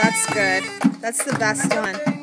That's good. That's the best one.